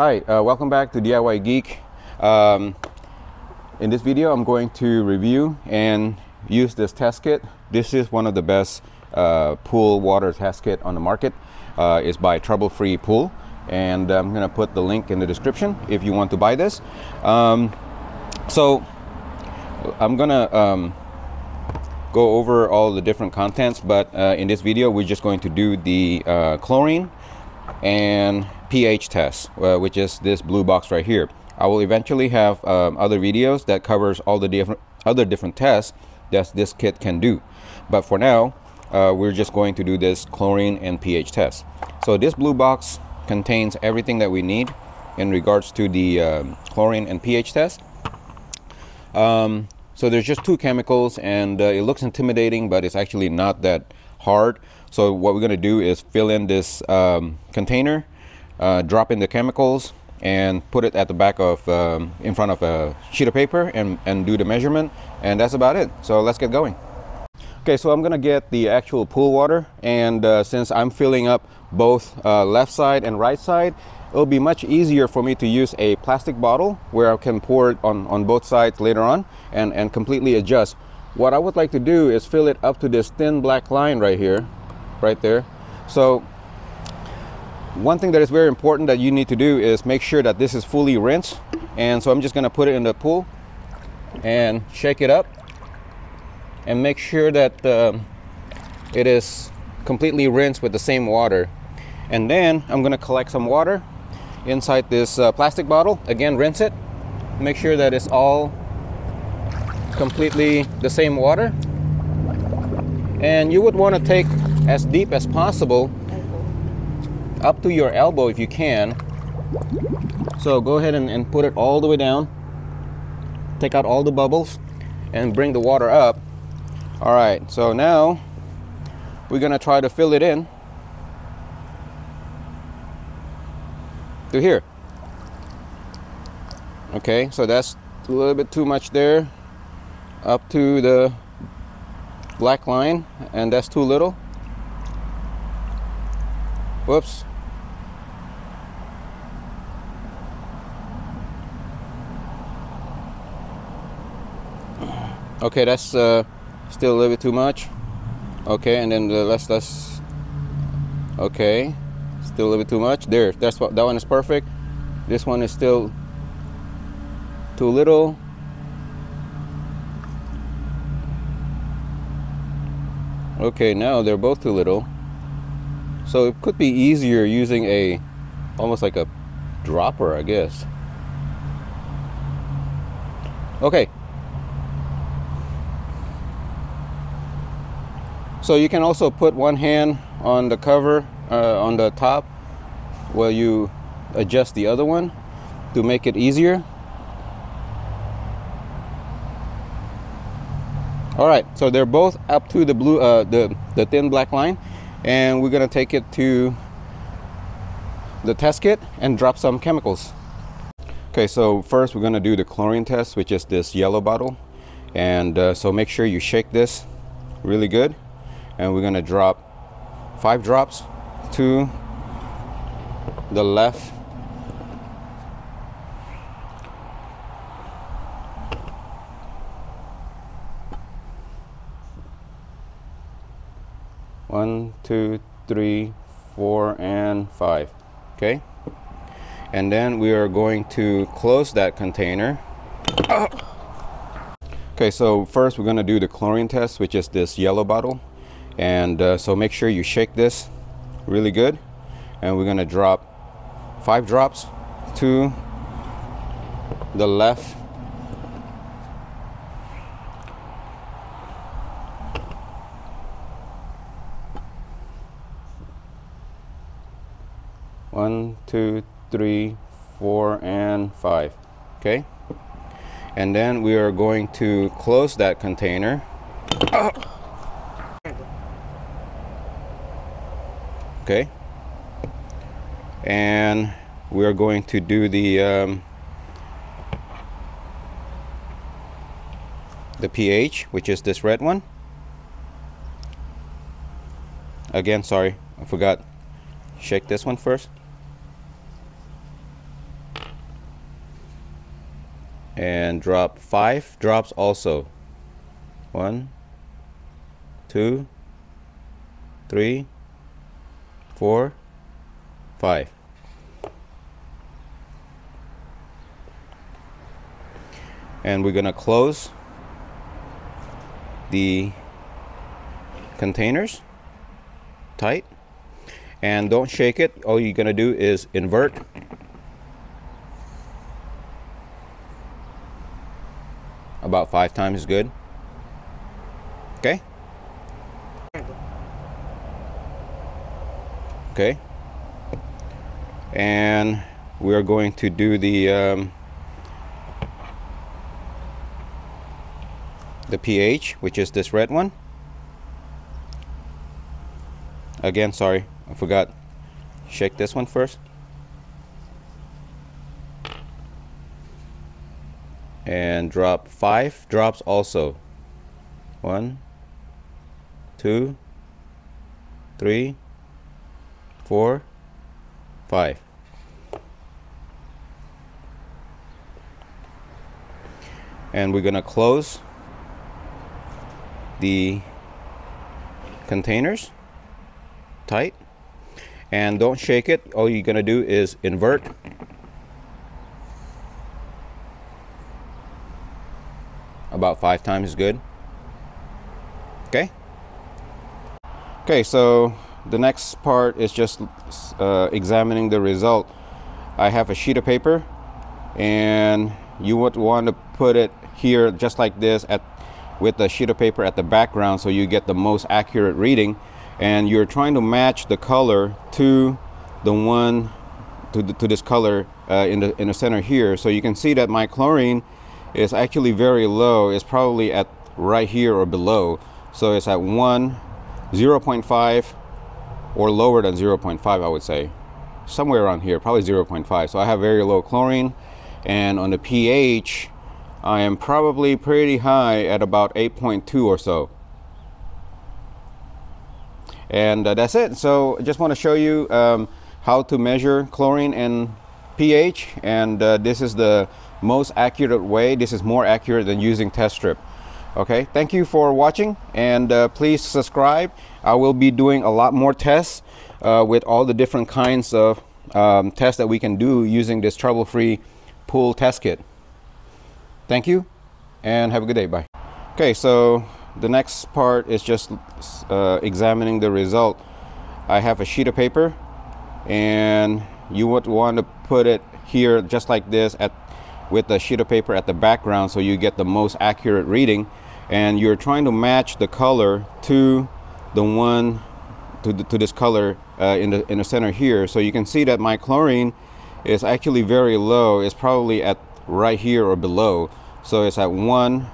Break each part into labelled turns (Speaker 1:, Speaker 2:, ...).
Speaker 1: Hi, uh, welcome back to DIY Geek. Um, in this video, I'm going to review and use this test kit. This is one of the best uh, pool water test kit on the market. Uh, it's by Trouble Free Pool, and I'm going to put the link in the description if you want to buy this. Um, so I'm going to um, go over all the different contents, but uh, in this video, we're just going to do the uh, chlorine and pH test, uh, which is this blue box right here. I will eventually have um, other videos that covers all the different other different tests that this kit can do. But for now, uh, we're just going to do this chlorine and pH test. So this blue box contains everything that we need in regards to the um, chlorine and pH test. Um, so there's just two chemicals and uh, it looks intimidating, but it's actually not that hard. So what we're going to do is fill in this um, container, uh, drop in the chemicals, and put it at the back of, um, in front of a sheet of paper and, and do the measurement. And that's about it. So let's get going. Okay, so I'm gonna get the actual pool water and uh, since I'm filling up both uh, left side and right side, it'll be much easier for me to use a plastic bottle where I can pour it on, on both sides later on and, and completely adjust. What I would like to do is fill it up to this thin black line right here right there. So one thing that is very important that you need to do is make sure that this is fully rinsed. And so I'm just gonna put it in the pool and shake it up and make sure that uh, it is completely rinsed with the same water. And then I'm gonna collect some water inside this uh, plastic bottle. Again, rinse it. Make sure that it's all completely the same water. And you would want to take as deep as possible up to your elbow if you can. So go ahead and, and put it all the way down. Take out all the bubbles and bring the water up. All right, so now we're gonna try to fill it in to here. Okay, so that's a little bit too much there up to the black line and that's too little. Whoops. Okay, that's uh, still a little bit too much. Okay, and then the less less. Okay, still a little bit too much. There, that's what that one is perfect. This one is still too little. Okay, now they're both too little. So it could be easier using a, almost like a dropper, I guess. Okay. So you can also put one hand on the cover, uh, on the top, while you adjust the other one to make it easier. All right, so they're both up to the blue, uh, the, the thin black line and we're gonna take it to the test kit and drop some chemicals. Okay, so first we're gonna do the chlorine test, which is this yellow bottle. And uh, so make sure you shake this really good. And we're gonna drop five drops to the left. One two three four and five okay? And then we are going to close that container. Okay so first we're going to do the chlorine test which is this yellow bottle and uh, so make sure you shake this really good. And we're to drop five drops to the left. One two three four and five okay? And then we are going to close that container okay? And we are going to do the um, the pH which is this red one. Again sorry I forgot. Shake this one first. And drop five drops also. One two three four five. And we're gonna close the containers tight. And don't shake it. All you're gonna do is invert. About five times is good. Okay okay? And we're going to do the um, the pH which is this red one. Again sorry I forgot. Shake this one first. And drop five drops also. One two three four five. And we're gonna close the containers tight. And don't shake it. All you're gonna do is invert. About five times is good. Okay? Okay so the next part is just uh, examining the result. I have a sheet of paper and you would want to put it here just like this at with the sheet of paper at the background so you get the most accurate reading. And you're trying to match the color to the one to, the, to this color uh, in the in the center here. So you can see that my chlorine is actually very low. It's probably at right here or below. So it's at 1 0.5 or lower than 0.5 I would say. Somewhere around here probably 0.5 so I have very low chlorine. And on the pH I am probably pretty high at about 8.2 or so. And uh, that's it. So I just want to show you um, how to measure chlorine and pH. And uh, this is the most accurate way. This is more accurate than using test strip okay thank you for watching and uh, please subscribe. I will be doing a lot more tests uh, with all the different kinds of um, tests that we can do using this trouble-free pool test kit. Thank you and have a good day. Bye. Okay so the next part is just uh, examining the result. I have a sheet of paper and you would want to put it here just like this at with a sheet of paper at the background so you get the most accurate reading. And you're trying to match the color to the one to, the, to this color uh, in the in the center here. So you can see that my chlorine is actually very low. It's probably at right here or below. So it's at 1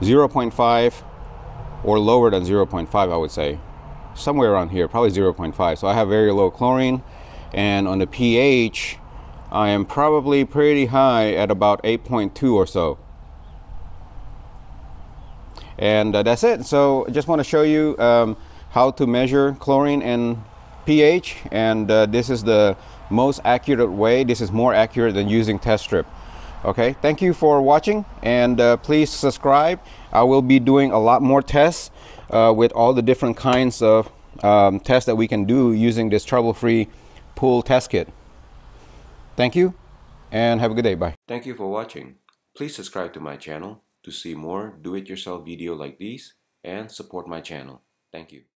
Speaker 1: 0.5 or lower than 0.5 I would say. Somewhere around here probably 0.5 so I have very low chlorine. And on the pH I am probably pretty high at about 8.2 or so. And uh, that's it. So I just want to show you um, how to measure chlorine and pH and uh, this is the most accurate way. This is more accurate than using test strip. Okay? Thank you for watching and uh, please subscribe. I will be doing a lot more tests uh, with all the different kinds of um, tests that we can do using this trouble-free pool test kit thank you and have a good day. Bye. Thank you for watching. Please subscribe to my channel to see more do-it-yourself video like these and support my channel. Thank you